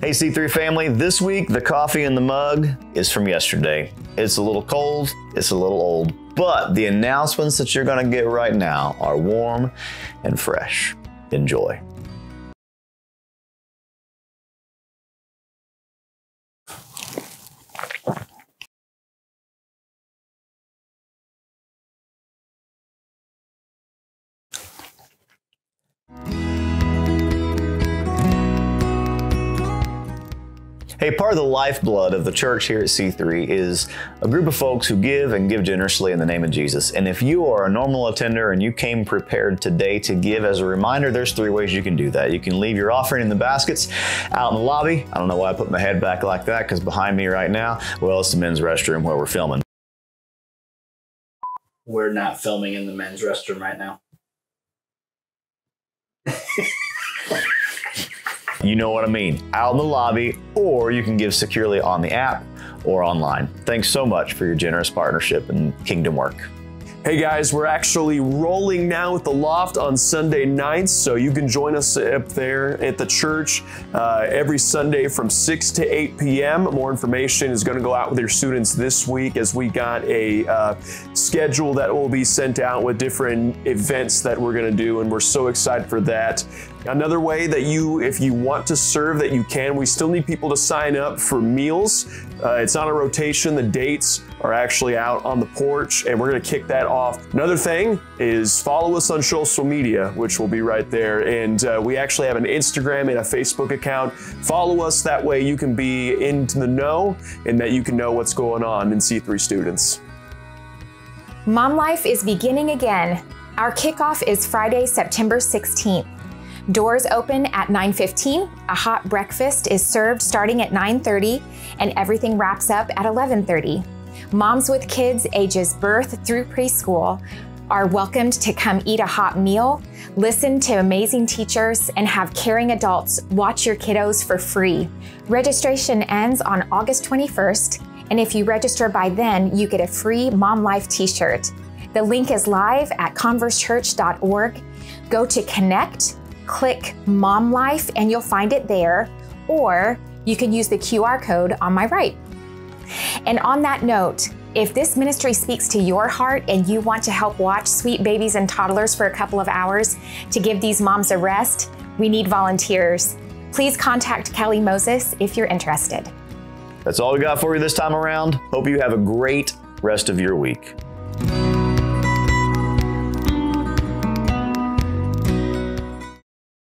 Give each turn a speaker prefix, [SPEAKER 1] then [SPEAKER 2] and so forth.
[SPEAKER 1] Hey, C3 family, this week the coffee in the mug is from yesterday. It's a little cold, it's a little old, but the announcements that you're gonna get right now are warm and fresh. Enjoy. Hey, part of the lifeblood of the church here at C3 is a group of folks who give and give generously in the name of Jesus. And if you are a normal attender and you came prepared today to give, as a reminder, there's three ways you can do that. You can leave your offering in the baskets out in the lobby. I don't know why I put my head back like that because behind me right now, well, it's the men's restroom where we're filming.
[SPEAKER 2] We're not filming in the men's restroom right now.
[SPEAKER 1] You know what I mean. Out in the lobby, or you can give securely on the app or online. Thanks so much for your generous partnership and kingdom work.
[SPEAKER 3] Hey guys, we're actually rolling now with the loft on Sunday nights, so you can join us up there at the church uh, every Sunday from 6 to 8 p.m. More information is going to go out with your students this week as we got a uh, schedule that will be sent out with different events that we're going to do, and we're so excited for that. Another way that you, if you want to serve, that you can, we still need people to sign up for meals. Uh, it's on a rotation. The dates are actually out on the porch, and we're going to kick that off. Another thing is follow us on social media, which will be right there. And uh, we actually have an Instagram and a Facebook account. Follow us. That way you can be into the know and that you can know what's going on in C3 students.
[SPEAKER 4] Mom Life is beginning again. Our kickoff is Friday, September 16th. Doors open at 9:15. A hot breakfast is served starting at 9:30 and everything wraps up at 11:30. Moms with kids ages birth through preschool are welcomed to come eat a hot meal, listen to amazing teachers, and have caring adults watch your kiddos for free. Registration ends on August 21st, and if you register by then, you get a free Mom Life t shirt. The link is live at conversechurch.org. Go to Connect click Mom Life and you'll find it there, or you can use the QR code on my right. And on that note, if this ministry speaks to your heart and you want to help watch sweet babies and toddlers for a couple of hours to give these moms a rest, we need volunteers. Please contact Kelly Moses if you're interested.
[SPEAKER 1] That's all we got for you this time around. Hope you have a great rest of your week.